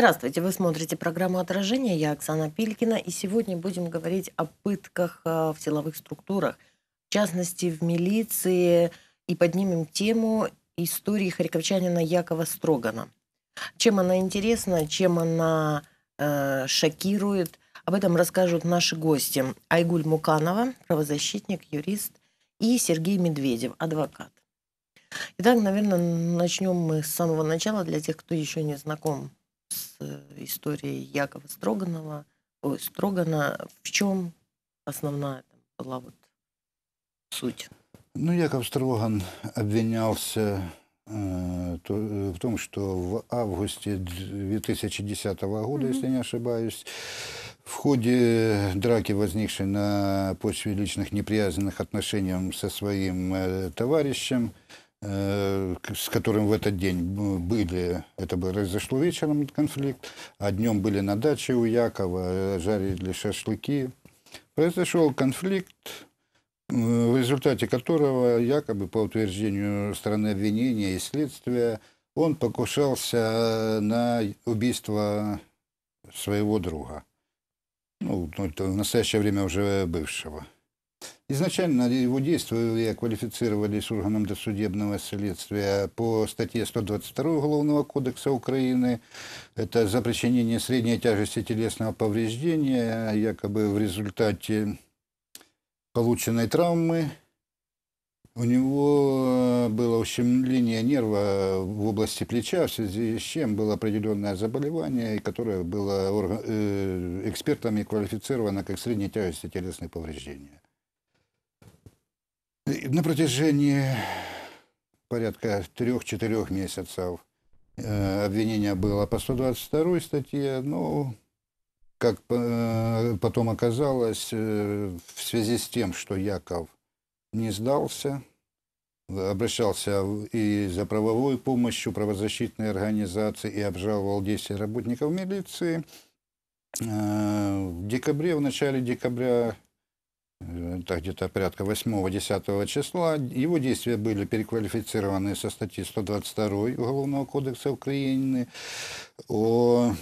Здравствуйте, вы смотрите программу «Отражение». Я Оксана Пилькина, и сегодня будем говорить о пытках э, в силовых структурах, в частности, в милиции, и поднимем тему истории харьковчанина Якова Строгана. Чем она интересна, чем она э, шокирует, об этом расскажут наши гости. Айгуль Муканова, правозащитник, юрист, и Сергей Медведев, адвокат. Итак, наверное, начнем мы с самого начала для тех, кто еще не знаком с э, историей Якова Строганова, ой, Строгана. В чем основная там, была вот суть? Ну, Яков Строган обвинялся э, то, в том, что в августе 2010 года, mm-hmm. если не ошибаюсь, в ходе драки, возникшей на почве личных неприязненных отношений со своим э, товарищем, э, с которым в этот день были, это произошло вечером конфликт, а днем были на даче у Якова, жарили шашлыки. Произошел конфликт, в результате которого якобы по утверждению стороны обвинения и следствия он покушался на убийство своего друга ну, в настоящее время уже бывшего. Изначально его действия квалифицировались органом досудебного следствия по статье 122 Уголовного кодекса Украины. Это за причинение средней тяжести телесного повреждения, якобы в результате полученной травмы у него э, было ущемление нерва в области плеча, в связи с чем было определенное заболевание, которое было э, экспертами квалифицировано как средней тяжести телесные повреждения. На протяжении порядка трех-четырех месяцев э, обвинение было по 122 статье, но, как потом оказалось, в связи с тем, что Яков – не сдался, обращался и за правовой помощью правозащитной организации и обжаловал действия работников милиции. Э, в декабре, в начале декабря где-то порядка 8-10 числа. Его действия были переквалифицированы со статьи 122 Уголовного кодекса Украины о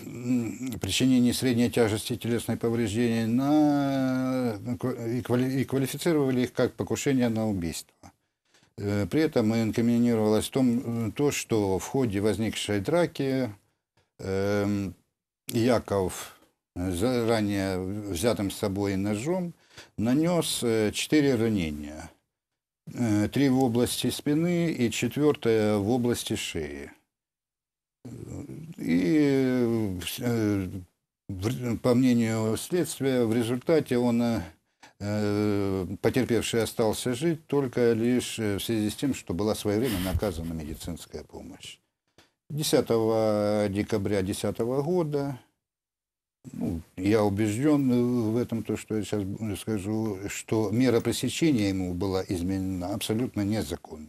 причинении средней тяжести телесных повреждений на, и квалифицировали их как покушение на убийство. Э, при этом инкриминировалось том, то, что в ходе возникшей драки э, Яков заранее взятым с собой ножом нанес э, четыре ранения. Э, три в области спины и четвертое в области шеи. И э, по мнению следствия, в результате он, потерпевший, остался жить только лишь в связи с тем, что была своевременно наказана медицинская помощь. 10 декабря 2010 года ну, я убежден в этом, то, что я сейчас скажу, что мера пресечения ему была изменена абсолютно незаконно.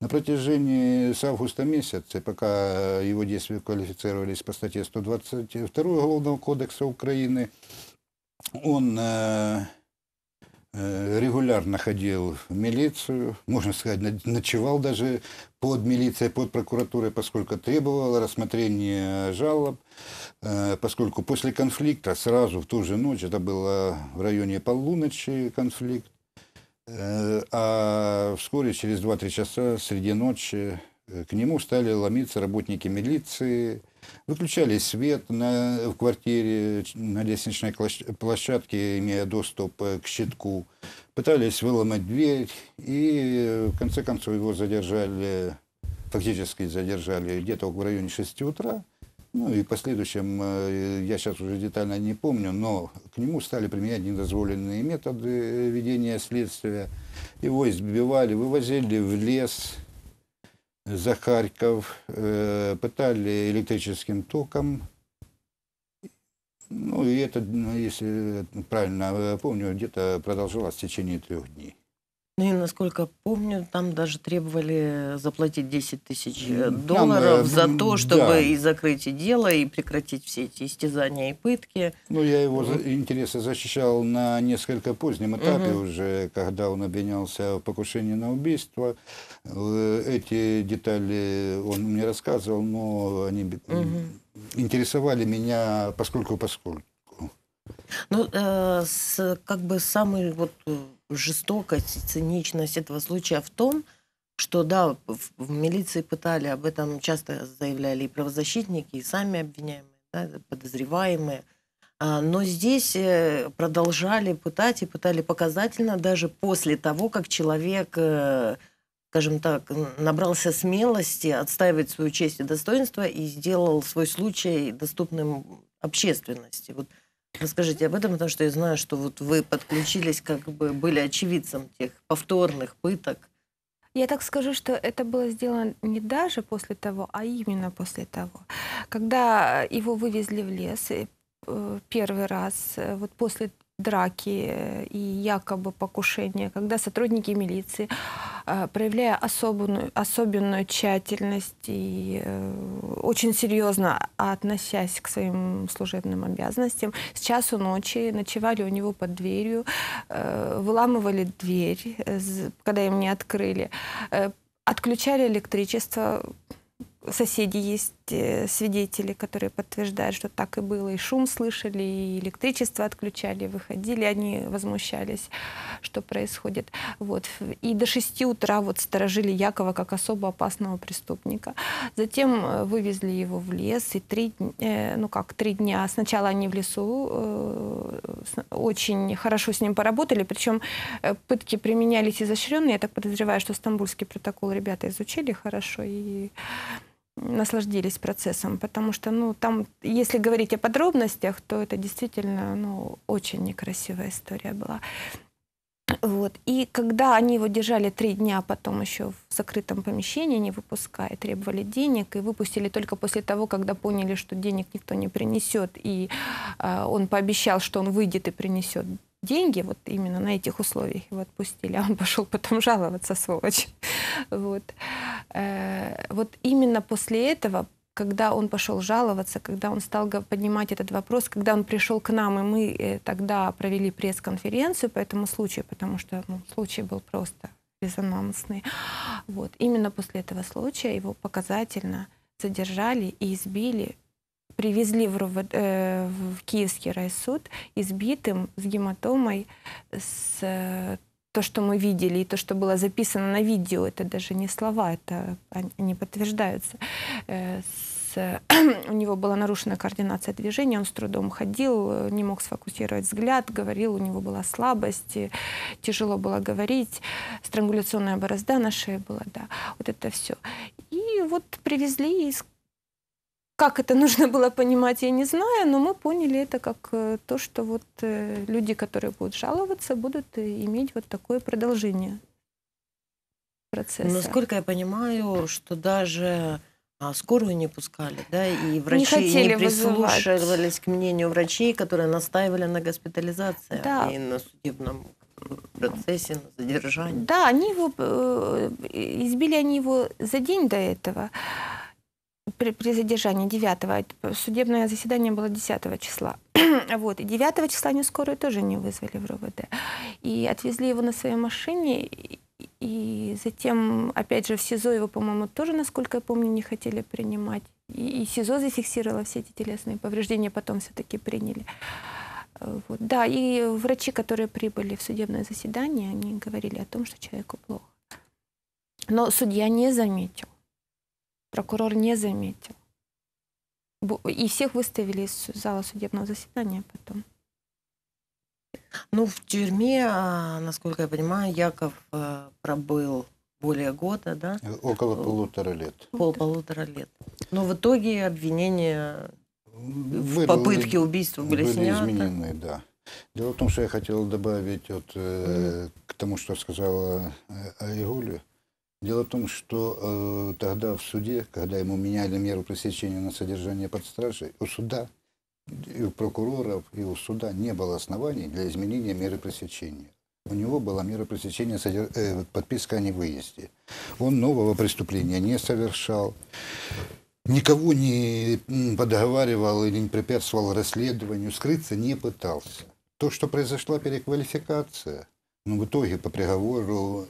На протяжении с августа месяца, пока его действия квалифицировались по статье 122 Уголовного кодекса Украины, он э, регулярно ходил в милицию, можно сказать, ночевал даже под милицией, под прокуратурой, поскольку требовал рассмотрения жалоб. Э, поскольку после конфликта сразу в ту же ночь, это было в районе полуночи конфликт, э, а вскоре, через 2-3 часа среди ночи, э, к нему стали ломиться работники милиции, выключали свет на, в квартире на лестничной площадке, имея доступ к щитку, пытались выломать дверь, и в конце концов его задержали, фактически задержали где-то в районе 6 утра, ну и в последующем, э, я сейчас уже детально не помню, но к нему стали применять недозволенные методы ведения следствия. Его избивали, вывозили в лес за Харьков, э, пытали электрическим током. Ну и это, если правильно помню, где-то продолжалось в течение трех дней. Ну и насколько помню, там даже требовали заплатить 10 тысяч э, М, там, долларов э, за то, чтобы да. и закрыть дело, и прекратить все эти истязания и пытки. Ну, я его за- интересы защищал на несколько позднем этапе Мгм. уже, когда он обвинялся в покушении на убийство. Эти детали он мне рассказывал, но они Мгм. интересовали меня поскольку поскольку. Ну, э, с, как бы самая вот э, жестокость и циничность этого случая в том, что да, в, в милиции пытали, об этом часто заявляли и правозащитники, и сами обвиняемые, да, подозреваемые. А, Но здесь э, продолжали пытать и пытали показательно даже после того, как человек, э, скажем так, набрался смелости отстаивать свою честь и достоинство и сделал свой случай доступным общественности. Вот Расскажите об этом, потому что я знаю, что вот вы подключились, как бы были очевидцем тех повторных пыток. Я так скажу, что это было сделано не даже после того, а именно после того. Когда его вывезли в лес э, первый раз, э, вот после драки и якобы покушения, когда сотрудники милиции, э, проявляя особенную, особенную тщательность и э, очень серьезно относясь к своим служебным обязанностям, с часу ночи ночевали у него под дверью, э, выламывали дверь, когда им не открыли, отключали электричество. Соседи есть свидетели, которые подтверждают, что так и было. И шум слышали, и электричество отключали, выходили, они возмущались, что происходит. Вот. И до 6 утра вот сторожили Якова как особо опасного преступника. Затем э, вывезли его в лес, и три, э, ну как, три дня. Сначала они в лесу э, очень хорошо с ним поработали, причем э, пытки применялись изощренные. Я так подозреваю, что стамбульский протокол ребята изучили хорошо и насладились процессом, потому что, ну, там, если говорить о подробностях, то это действительно, ну, очень некрасивая история была. Вот. И когда они его держали три дня, потом еще в закрытом помещении, не выпуская, требовали денег, и выпустили только после того, когда поняли, что денег никто не принесет, и э, он пообещал, что он выйдет и принесет деньги, вот именно на этих условиях его отпустили, а он пошел потом жаловаться, сволочь. Вот. Э, вот именно после этого, когда он пошел жаловаться, когда он стал поднимать этот вопрос, когда он пришел к нам, и мы э, тогда провели пресс-конференцию по этому случаю, потому что ну, случай был просто резонансный. Вот. Именно после этого случая его показательно задержали и избили, привезли в, РОВД, э, в Киевский райсуд избитым с гематомой, с э, то, что мы видели, и то, что было записано на видео, это даже не слова, это они подтверждаются. Э, с- у него была нарушена координация движения, он с трудом ходил, э, не мог сфокусировать взгляд, говорил, у него была слабость, э, тяжело было говорить, странгуляционная борозда на шее была, да, вот это все. И вот привезли, и с- как это нужно было понимать, я не знаю, но мы поняли это как э, то, что вот э, люди, которые будут жаловаться, будут э, иметь вот такое продолжение процесса. Насколько я понимаю, что даже а, скорую не пускали, да, и врачи не, хотели вызывать. прислушивались к мнению врачей, которые настаивали на госпитализации Да. и на судебном процессе, на задержании. Да, они его избили они его за день до этого при, при задержании 9 судебное заседание было 10 числа. вот, и 9 числа они скорую тоже не вызвали в РОВД. И отвезли его на своей машине, и, затем, опять же, в СИЗО его, по-моему, тоже, насколько я помню, не хотели принимать. И, и СИЗО зафиксировало все эти телесные повреждения, потом все-таки приняли. Вот. Да, и врачи, которые прибыли в судебное заседание, они говорили о том, что человеку плохо. Но судья не заметил, прокурор не заметил. И всех выставили из зала судебного заседания потом. Ну, в тюрьме, а, насколько я понимаю, Яков а, пробыл более года, да, Э, Около полутора лет. пол-полутора лет. Но в итоге обвинения в Были- попытке убийства были, были сняты. изменены, да. Дело в том, что я хотел добавить вот, э, к тому, что сказала э, Айгуля. Дело в том, что э, тогда в суде, когда ему меняли меру пресечения на содержание под стражей, у суда, и у прокуроров, и у суда не было оснований для изменения меры пресечения. у него была мера пресечения, содер... э, подписка о невыезде. Он нового преступления не совершал, никого не подоговаривал или не препятствовал расследованию, скрыться не пытался. То, что произошла переквалификация, ну, в итоге по приговору,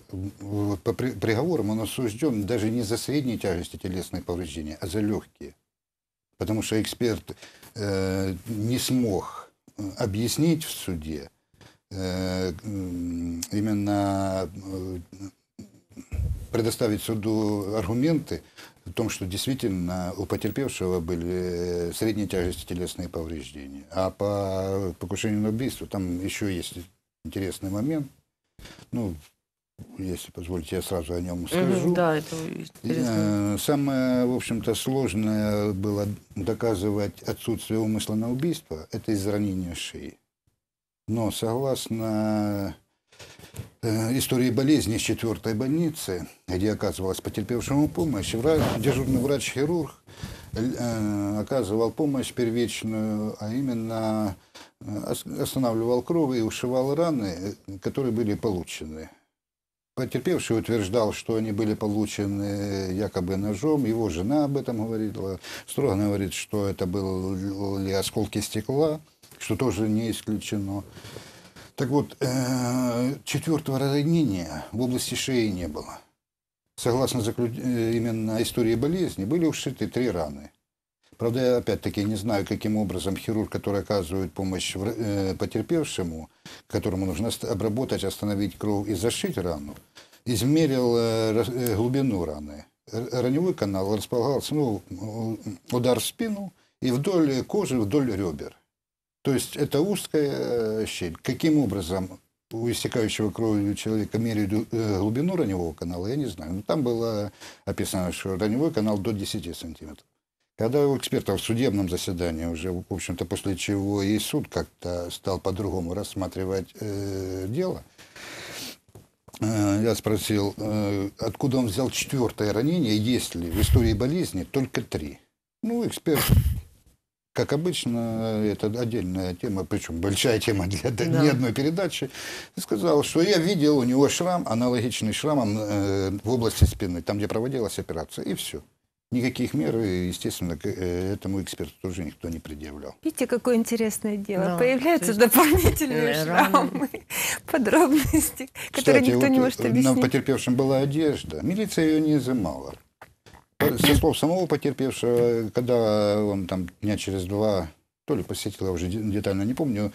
по при, приговорам он осужден даже не за средней тяжести телесные повреждения, а за легкие. Потому что эксперт э, не смог объяснить в суде э, именно э, предоставить суду аргументы в том, что действительно у потерпевшего были средней тяжести телесные повреждения. А по покушению на убийство там еще есть интересный момент. Ну, если позволите, я сразу о нем скажу. да, это интересно. Э, самое, в общем-то, сложное было доказывать отсутствие умысла на убийство. Это из ранения шеи. Но согласно э, истории болезни из четвертой больницы, где оказывалась потерпевшему помощь, врач, дежурный врач-хирург оказывал помощь первичную, а именно останавливал кровь и ушивал раны, которые были получены. Потерпевший утверждал, что они были получены якобы ножом. Его жена об этом говорила. Строго говорит, что это были осколки стекла, что тоже не исключено. Так вот, э, четвертого ранения в области шеи не было. Согласно э, именно истории болезни, были ушиты три раны. Правда, я опять-таки не знаю, каким образом хирург, который оказывает помощь э, потерпевшему, которому нужно обработать, остановить кровь и зашить рану, измерил э, глубину раны. Раневой канал располагался, ну, удар в спину и вдоль кожи, вдоль ребер. То есть это узкая щель. Каким образом у истекающего кровью человека меряют глубину раневого канала, я не знаю. Но там было описано, что раневой канал до 10 сантиметров. Когда у экспертов в судебном заседании уже, в общем-то, после чего и суд как-то стал по-другому рассматривать э, дело, э, я спросил, э, откуда он взял четвертое ранение, есть ли в истории болезни только три. Ну, эксперт, как обычно, это отдельная тема, причем большая тема для да. ни одной передачи, сказал, что я видел у него шрам, аналогичный шрамам э, в области спины, там, где проводилась операция, и все. Никаких мер, естественно, к э, этому эксперту тоже никто не предъявлял. Видите, какое интересное дело. Да, Появляются есть... дополнительные э, шрамы, подробности, которые Кстати, никто вот не может объяснить. Нам потерпевшим была одежда. Милиция ее не изымала. Со слов самого потерпевшего, когда он там дня через два, то ли посетил, я уже детально не помню,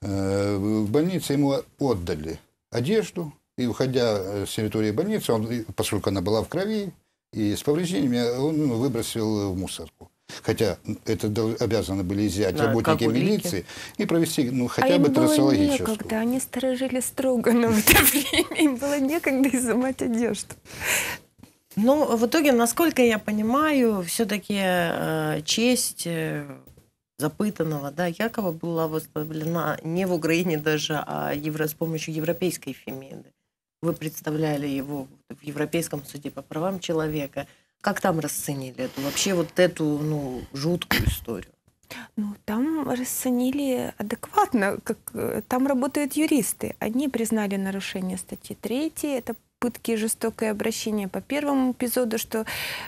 э, в больнице ему отдали одежду, и уходя с территории больницы, он, поскольку она была в крови, и с повреждениями он выбросил в мусорку. Хотя это обязаны были изъять да, работники милиции и провести ну, хотя а бы трассологическую. некогда, они сторожили строго на это время, им было некогда изымать одежду. Ну, в итоге, насколько я понимаю, все-таки э, честь э, запытанного, да, Якова была восстановлена не в Украине даже, а евро, с помощью европейской фемиды вы представляли его в Европейском суде по правам человека. Как там расценили эту вообще вот эту ну, жуткую историю? Ну, там расценили адекватно, как там работают юристы. Они признали нарушение статьи 3, это пытки жестокое обращение по первому эпизоду, что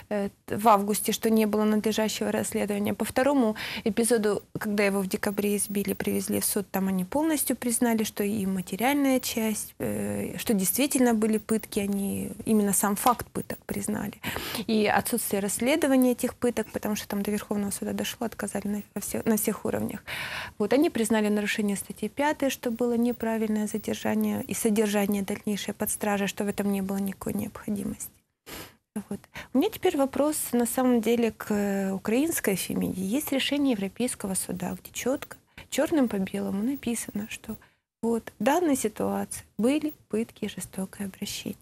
э, в августе, что не было надлежащего расследования. По второму эпизоду, когда его в декабре избили, привезли в суд, там они полностью признали, что и материальная часть, э, что действительно были пытки, они именно сам факт пыток признали. И отсутствие расследования этих пыток, потому что там до Верховного суда дошло, отказали на, всех, на всех уровнях. Вот они признали нарушение статьи 5, что было неправильное задержание и содержание дальнейшее под стражей, что в этом этом не было никакой необходимости. Вот. У меня теперь вопрос на самом деле к украинской фемиде. Есть решение Европейского суда, где четко, черным по белому написано, что вот в данной ситуации были пытки и жестокое обращение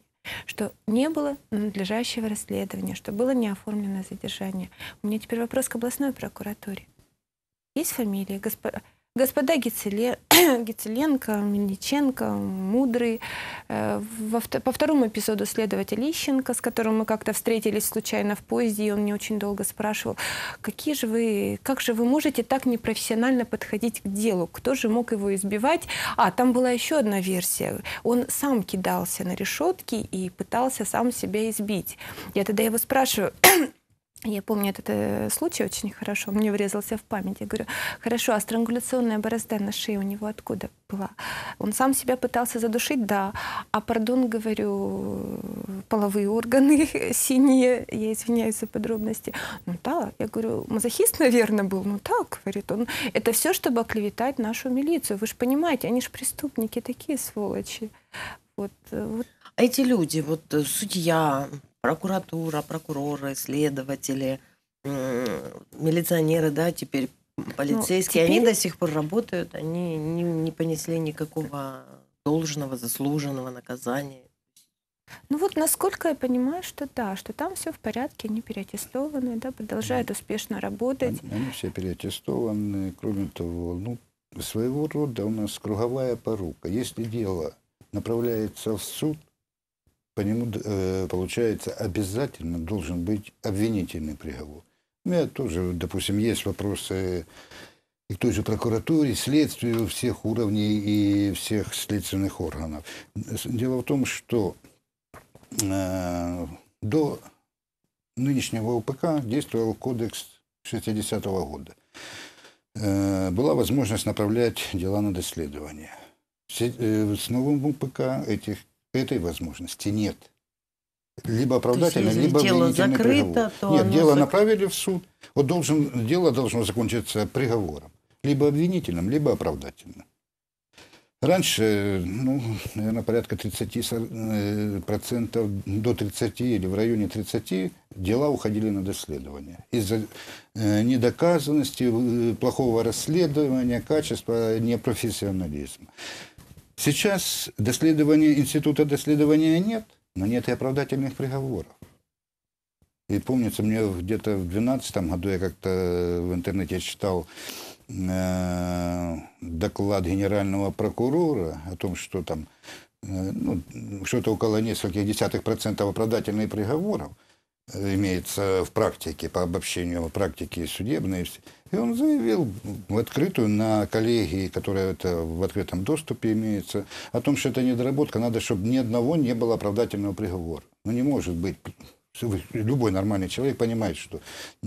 что не было надлежащего расследования, что было не оформлено задержание. У меня теперь вопрос к областной прокуратуре. Есть фамилия госп... господа Гицеле... Гицеленко, Мельниченко, Мудрый. Э, по второму эпизоду следователь Ищенко, с которым мы как-то встретились случайно в поезде, и он мне очень долго спрашивал, какие же вы, как же вы можете так непрофессионально подходить к делу? Кто же мог его избивать? А, там была еще одна версия. Он сам кидался на решетки и пытался сам себя избить. Я тогда его спрашиваю, я помню этот э, случай очень хорошо, мне врезался в память. Я говорю, хорошо, а странгуляционная борозда на шее у него откуда была? Он сам себя пытался задушить, да. А, пардон, говорю, половые органы синие, я извиняюсь за подробности. Ну да, я говорю, мазохист, наверное, был. Ну так, говорит он. Это все, чтобы оклеветать нашу милицию. Вы же понимаете, они же преступники, такие сволочи. Вот, э, вот. А эти люди, вот э, судья, прокуратура, прокуроры, следователи, милиционеры, да, теперь полицейские, ну, теперь... они до сих пор работают, они не, не понесли никакого должного, заслуженного наказания. Ну вот, насколько я понимаю, что да, что там все в порядке, они переаттестованы, да, продолжают успешно работать. Они, они все переаттестованы, кроме того, ну, своего рода у нас круговая порука. Если дело направляется в суд, по нему, э, получается, обязательно должен быть обвинительный приговор. У меня тоже, допустим, есть вопросы и к той же прокуратуре, следствию всех уровней и всех следственных органов. Дело в том, что э, до нынешнего УПК действовал кодекс 60-го года. Э, была возможность направлять дела на доследование. Э, с новым УПК этих этой возможности нет. Либо оправдательно, есть, либо дело закрыто, приговор. Нет, дело зак... направили в суд. Вот должен, дело должно закончиться приговором. Либо обвинительным, либо оправдательным. Раньше, ну, наверное, порядка 30% э, до 30 или в районе 30 дела уходили на доследование. Из-за э, недоказанности, э, плохого расследования, качества, непрофессионализма. Сейчас доследования, института доследования нет, но нет и оправдательных приговоров. И помнится, мне где-то в 2012 году я как-то в интернете читал э, доклад генерального прокурора о том, что там э, ну, что-то около нескольких десятых процентов оправдательных приговоров имеется в практике, по обобщению практики судебной. И он заявил в открытую на коллегии, которая это в открытом доступе имеется, о том, что это недоработка, надо, чтобы ни одного не было оправдательного приговора. Ну, не может быть любой нормальный человек понимает, что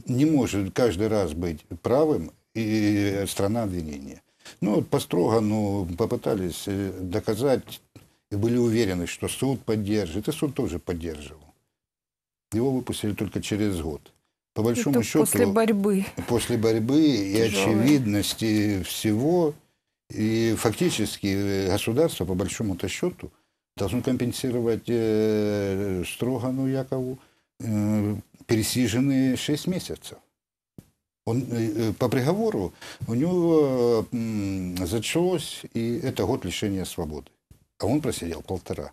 не может каждый раз быть правым и страна обвинения. Ну, вот по Строгану попытались э, доказать и были уверены, что суд поддержит, и суд тоже поддерживал. Его выпустили только через год. По большому Это счету... После борьбы. После борьбы и очевидности всего. И фактически э, государство, по большому-то счету, должно компенсировать э, Строгану Якову э, пересиженные 6 месяцев. Он, э, по приговору у него э, зачалось, и это год лишения свободы. А он просидел полтора.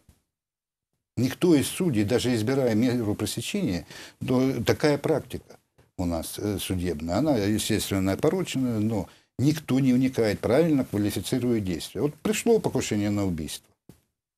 Никто из судей, даже избирая меру пресечения, но такая практика у нас э, судебная, она, естественно, порочная, но никто не вникает, правильно квалифицирует действия. Вот пришло покушение на убийство.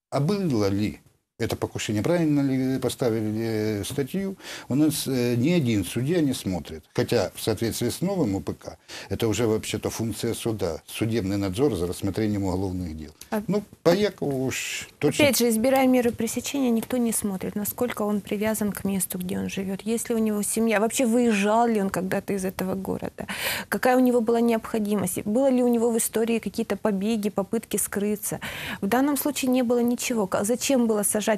А было ли это покушение. Правильно ли поставили статью? У нас э, ни один судья не смотрит. Хотя в соответствии с новым УПК это уже вообще-то функция суда. Судебный надзор за рассмотрением уголовных дел. А... Ну, по Якову уж точно... Опять же, избирая меры пресечения, никто не смотрит, насколько он привязан к месту, где он живет. Есть ли у него семья? Вообще выезжал ли он когда-то из этого города? Какая у него была необходимость? Было ли у него в истории какие-то побеги, попытки скрыться? В данном случае не было ничего. Зачем было сажать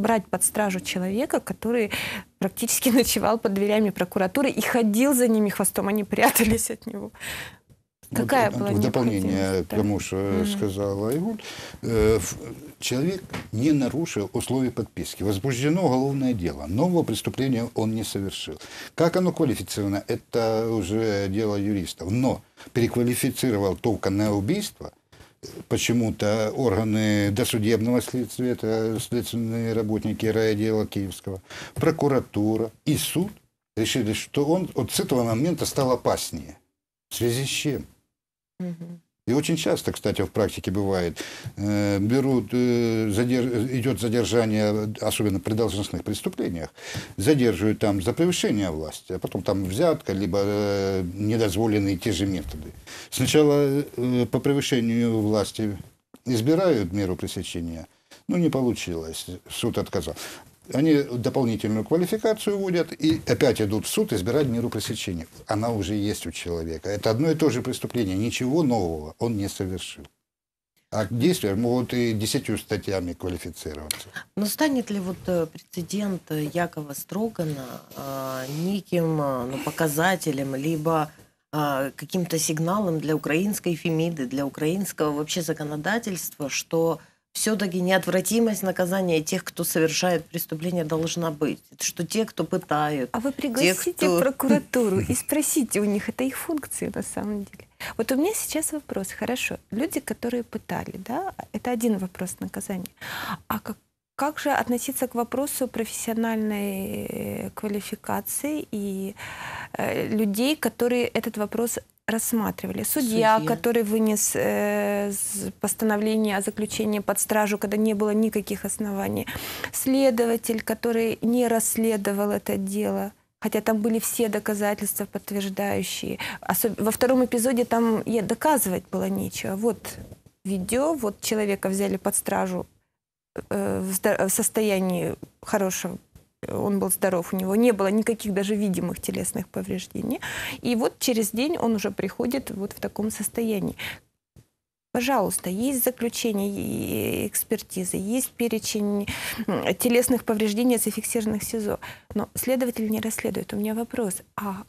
брать под стражу человека, который практически ночевал под дверями прокуратуры и ходил за ними хвостом, они прятались от него. Какая вот, была В дополнение к тому, что mm-hmm. сказала Айгуль, э, человек не нарушил условия подписки. Возбуждено уголовное дело. Нового преступления он не совершил. Как оно квалифицировано, это уже дело юристов. Но переквалифицировал только на убийство – почему-то органы досудебного следствия, это следственные работники райотдела Киевского, прокуратура и суд решили, что он вот с этого момента стал опаснее. В связи с чем? И очень часто, кстати, в практике бывает, э, берут, э, задерж, идет задержание, особенно при должностных преступлениях, задерживают там за превышение власти, а потом там взятка, либо э, недозволенные те же методы. Сначала по превышению власти избирают меру пресечения, но не получилось, суд отказал. Они дополнительную квалификацию вводят и опять идут в суд избирать меру пресечения. Она уже есть у человека. Это одно и то же преступление. Ничего нового он не совершил. А действия могут и десятью статьями квалифицироваться. Но станет ли вот э, прецедент Якова Строгана э, неким э, ну, показателем, либо э, каким-то сигналом для украинской фемиды, для украинского вообще законодательства, что все-таки неотвратимость наказания тех, кто совершает преступление, должна быть. Что те, кто пытают. А вы пригласите кто... прокуратуру и спросите у них, это их функции на самом деле. Вот у меня сейчас вопрос. Хорошо, люди, которые пытали, да, это один вопрос наказания. А как, как же относиться к вопросу профессиональной э, квалификации и э, людей, которые этот вопрос рассматривали. Судья, Судья. который вынес э, постановление о заключении под стражу, когда не было никаких оснований. Следователь, который не расследовал это дело. Хотя там были все доказательства подтверждающие. Особ... Во втором эпизоде там доказывать было нечего. Вот видео, вот человека взяли под стражу в состоянии хорошего он был здоров, у него не было никаких даже видимых телесных повреждений. И вот через день он уже приходит вот в таком состоянии. Пожалуйста, есть заключение экспертизы, есть перечень телесных повреждений, зафиксированных в СИЗО. Но следователь не расследует. У меня вопрос, а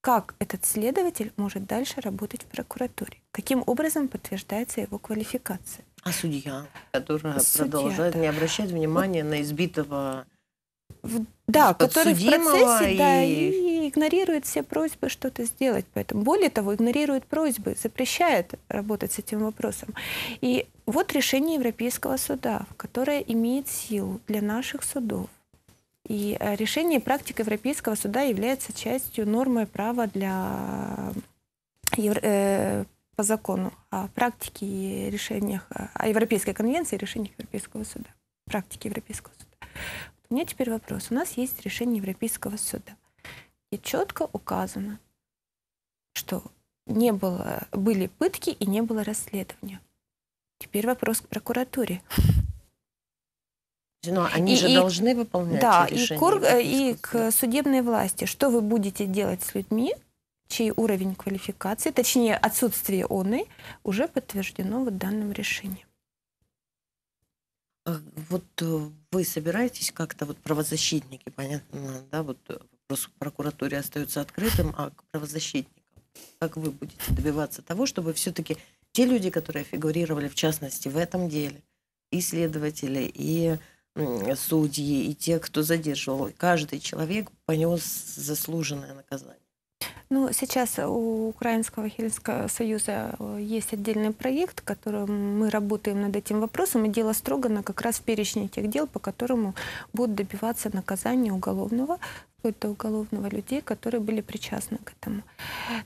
как этот следователь может дальше работать в прокуратуре? Каким образом подтверждается его квалификация? А судья, которая судья, продолжает да. не обращать внимания вот. на избитого да, который в процессе и... Да, и игнорирует все просьбы что-то сделать. Поэтому, более того, игнорирует просьбы, запрещает работать с этим вопросом. И вот решение Европейского суда, которое имеет силу для наших судов. И э, решение практики Европейского суда является частью нормы права для э, по закону о практике и решениях, о Европейской конвенции и решениях Европейского суда, практике Европейского суда. У меня теперь вопрос. У нас есть решение Европейского суда, где четко указано, что не было, были пытки и не было расследования. Теперь вопрос к прокуратуре. Но они и, же и, должны выполнять Да, и, кор, и к судебной власти. Что вы будете делать с людьми, чей уровень квалификации, точнее отсутствие оной, уже подтверждено в данном решении? А, вот э, вы собираетесь как-то, вот правозащитники, понятно, да, вот э, вопрос в прокуратуре остается открытым, а к правозащитникам, как вы будете добиваться того, чтобы все-таки те люди, которые фигурировали, в частности, в этом деле, и следователи, и судьи, и те, кто задерживал, каждый человек понес заслуженное наказание? Ну, сейчас у Украинского Хельского союза э, есть отдельный проект, которым мы работаем над этим вопросом, и дело Строгана как раз в перечне тех дел, по которому будут добиваться наказания уголовного, вплоть до уголовного людей, которые были причастны к этому.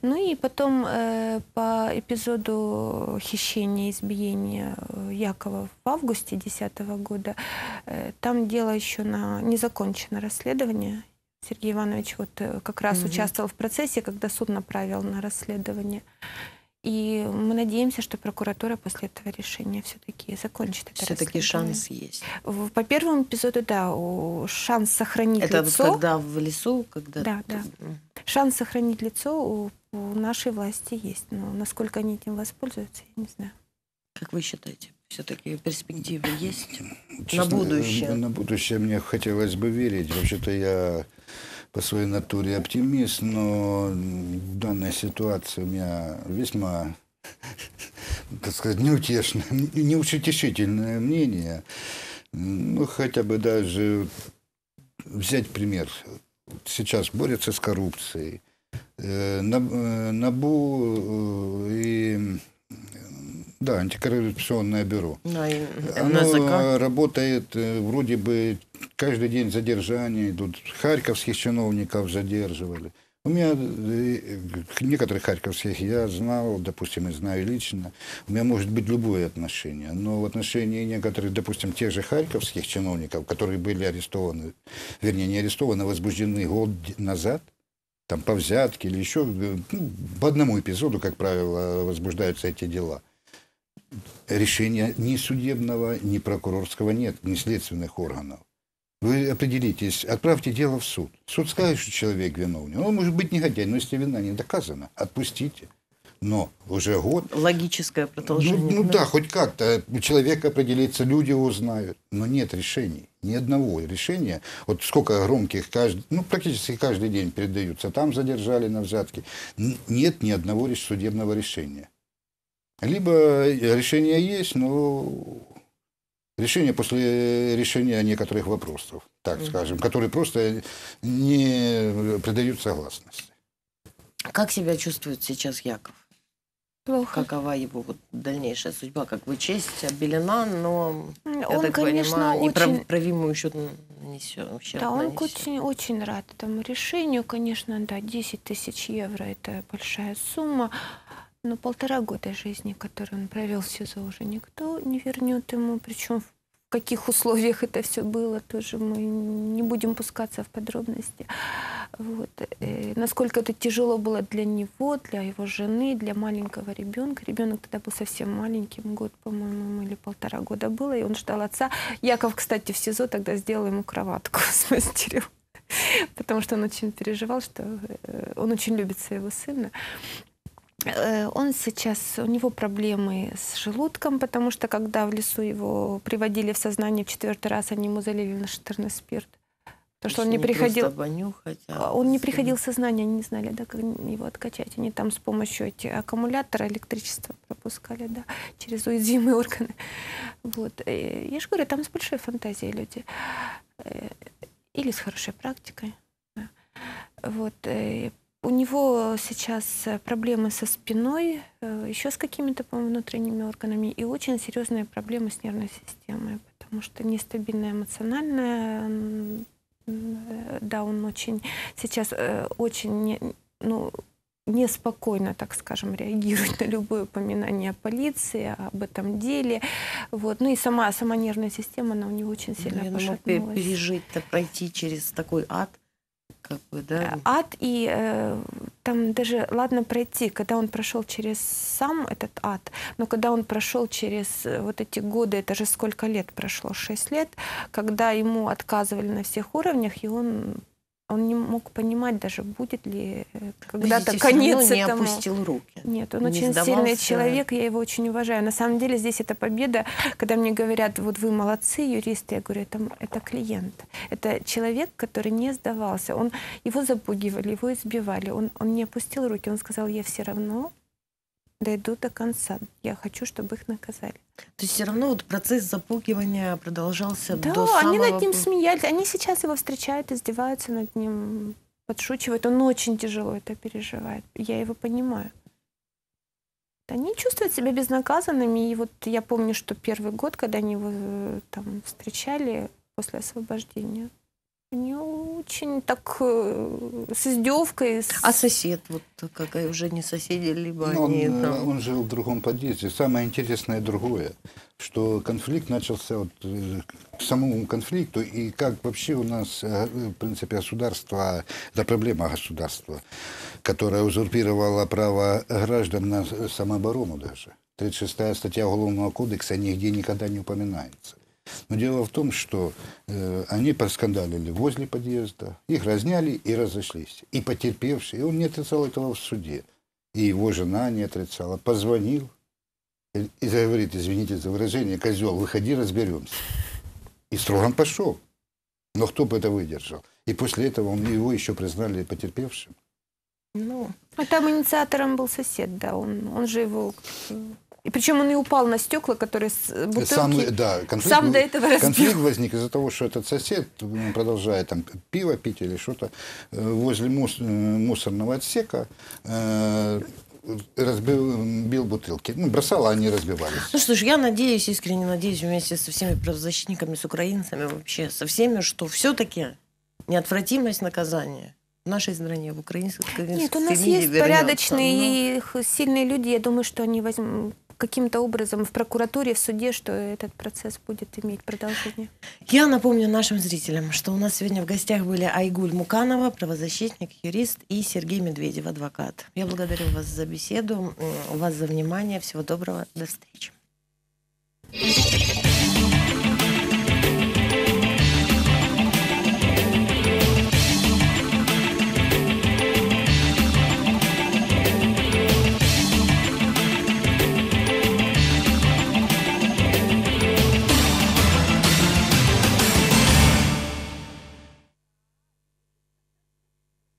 Ну и потом э, по эпизоду хищения, избиения э, Якова в августе 2010 года, э, там дело еще на незакончено расследование, Сергей Иванович вот э, как раз угу. участвовал в процессе, когда суд направил на расследование. И мы надеемся, что прокуратура после этого решения все-таки закончит это Все-таки шанс есть. По первому эпизоду, да, шанс сохранить это лицо. Это когда в лесу, когда... Да, да. Шанс сохранить лицо у, у нашей власти есть. Но насколько они этим воспользуются, я не знаю. Как вы считаете? Все-таки перспективы есть Честно, на будущее? На будущее мне хотелось бы верить. Вообще-то я по своей натуре оптимист, но в данной ситуации у меня весьма, так сказать, неутешное, неутешительное мнение. Ну, хотя бы даже взять пример. Сейчас борются с коррупцией. Э, э, НАБУ э, и да, антикоррупционное бюро. Да, Оно НЗК. работает вроде бы каждый день задержания идут. Харьковских чиновников задерживали. У меня э, некоторых харьковских я знал, допустим, и знаю лично. У меня может быть любое отношение. Но в отношении некоторых, допустим, тех же харьковских чиновников, которые были арестованы, вернее, не арестованы, а возбуждены год назад, там по взятке или еще, ну, по одному эпизоду, как правило, возбуждаются эти дела. Решения ни судебного, ни прокурорского нет, ни следственных органов. Вы определитесь, отправьте дело в суд. Суд скажет, что человек виновный. Он может быть негодяй, но если вина не доказана, отпустите. Но уже год... Логическое продолжение. Ну, ну да, хоть как-то. Человек определится, люди узнают. Но нет решений. Ни одного решения. Вот сколько громких, каждый, ну, практически каждый день передаются. Там задержали на взятки. Нет ни одного судебного решения. Либо решение есть, но решение после решения некоторых вопросов, так скажем, которые просто не придают согласности. Как себя чувствует сейчас Яков? Плохо. Какова его вот дальнейшая судьба? Как бы честь обелена, но, Он, я так конечно, понимаю, очень... неправимую счет несет. Да, он очень, очень рад этому решению. Конечно, да, 10 тысяч евро – это большая сумма. Но полтора года жизни, который он провел в СИЗО, уже никто не вернет ему. Причем в каких условиях это все было, тоже мы не будем пускаться в подробности. Вот. Э, насколько это тяжело было для него, для его жены, для маленького ребенка. Ребенок тогда был совсем маленьким, год, по-моему, или полтора года было, и он ждал отца. Яков, кстати, в СИЗО тогда сделал ему кроватку, смастерил. Потому что он очень переживал, что э, он очень любит своего сына. Э, Он сейчас, у него проблемы с желудком, потому что когда в лесу его приводили в сознание в четвертый раз, они ему залили нашатырный спирт. Потому что он не приходил, просто обонюхать, а он не приходил в сознание, они не знали, да, как его откачать. Они там с помощью эти аккумулятора электричество пропускали, да, через уязвимые органы. Вот. Э, Я же говорю, там с большой фантазией люди. Э, Или с хорошей практикой. да. Вот. У него сейчас э, проблемы со спиной, э, еще с какими-то, по-моему, внутренними органами, и очень серьезные проблемы с нервной системой, потому что нестабильная эмоциональная, э, да, он очень сейчас очень, ну, неспокойно, так скажем, реагирует на любое упоминание о полиции, об этом деле. Вот. Ну и сама, сама нервная система, она у него очень Ну, сильно я думаю, пе- пошатнулась. пережить, пройти через такой ад, как бы, да, Э, ад, и э, там даже, ладно, пройти, когда он прошел через сам этот ад, но когда он прошел через э, вот эти годы, это же сколько лет прошло, 6 лет, когда ему отказывали на всех уровнях, и он, он не мог понимать даже, будет ли э, когда-то конец не этому. опустил руки. Нет, он не очень сильный сдавался. человек, я его очень уважаю. На самом деле здесь это победа, когда мне говорят, вот вы молодцы, юристы, я говорю, это, это клиент. Это человек, который не сдавался. Он, его запугивали, его избивали, он, он не опустил руки, он сказал, я все равно дойду до конца. Я хочу, чтобы их наказали. То есть все равно вот процесс запугивания продолжался Да, до они самого... над ним смеялись, они сейчас его встречают, издеваются над ним, подшучивают. Он очень тяжело это переживает. Я его понимаю. Они чувствуют себя безнаказанными. И вот я помню, что первый год, когда они его э, там встречали после освобождения, они очень так э, с издевкой. с- А сосед, вот какая уже не соседи, либо Ну, он, они э, там... он жил в другом подъезде. Самое интересное другое, что конфликт начался вот, э, к самому конфликту, и как вообще у нас, в принципе, государство, это проблема государства, которое узурпировало право граждан на самооборону даже. 36 статья Уголовного кодекса нигде никогда не упоминается. Но дело в том, что э, они проскандалили возле подъезда, их разняли и разошлись. И потерпевший, и он не отрицал этого в суде. И его жена не отрицала. Позвонил и, и говорит, извините за выражение, козел, выходи, разберемся. И Строган пошел. Но кто бы это выдержал? И после этого он, его еще признали потерпевшим. Ну, А там инициатором был сосед, да. Он, он же его... И причем он и упал на стекла, которые с бутылки... Сам, да, конфликт, сам до этого разбил. конфликт возник из-за того, что этот сосед, ну, продолжая там пиво пить или что-то, э, возле мус- э, мусорного отсека э, разбил бил бутылки. Ну, бросал, а они разбивались. ну что ж, я надеюсь, искренне надеюсь, вместе со всеми правозащитниками, с украинцами вообще, со всеми, что все-таки неотвратимость наказания в нашей стране, в украинской Нет, у нас есть вернется. порядочные Ну, и х- сильные люди. Я думаю, что они возьмут каким-то образом в прокуратуре, в суде, что этот процесс будет иметь продолжение. Я напомню нашим зрителям, что у нас сегодня в гостях были Айгуль Муканова, правозащитник, юрист, и Сергей Медведев, адвокат. Я благодарю вас за беседу, вас за внимание. Всего доброго, до встречи.